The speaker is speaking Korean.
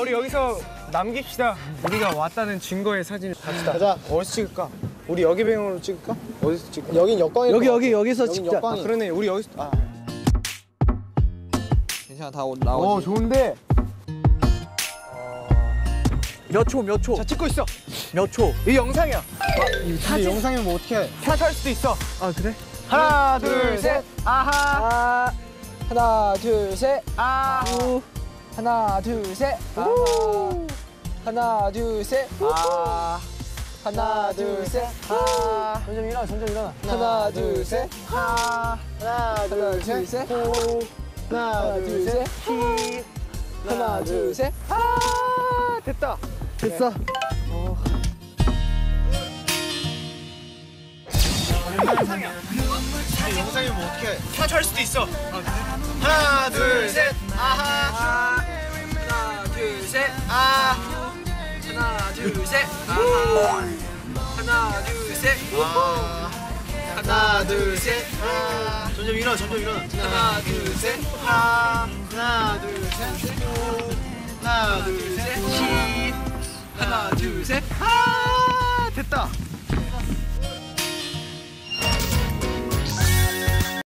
우리 여기서 남깁시다. 우리가 왔다는 증거의 사진을 갑시다. 가자. 어디서 찍을까? 우리 여기 배경으로 찍을까? 어디서 찍을까? 여긴 역광이 여기 여기 여기서 여긴 찍자. 역광이. 아, 그러네. 우리 여기서 아. 괜찮아 다 오- 어, 나오지. 좋은데. 몇 초 몇 초? 자, 찍고 있어. 몇 초? 이 영상이야. 사진 영상이면 뭐 어떻게 해? 사할 수도 있어. 아 그래? 하나, 둘, 둘, 셋. 아하. 아 하나 둘 셋 아. 우. 하나 둘셋 우. 하나 둘셋 아. 하나 둘셋 아. 점점 일어나 점점 일어나. 하나 둘셋 아. 하나, 하나 둘, 셋. 둘셋 하나, 하나 둘, 둘셋 셋. 히. 하나 둘셋 아 됐다 됐어. 영상이면 뭐 어떻게 해? 사할 수도 있어. 하나, 둘, 셋. 하나 둘셋 하나, 둘, 셋. 아. 점점 일어나, 점점 일어나. 하나 둘셋 아. 하나, 둘, 셋. 하나, 둘, 셋. 하나 둘셋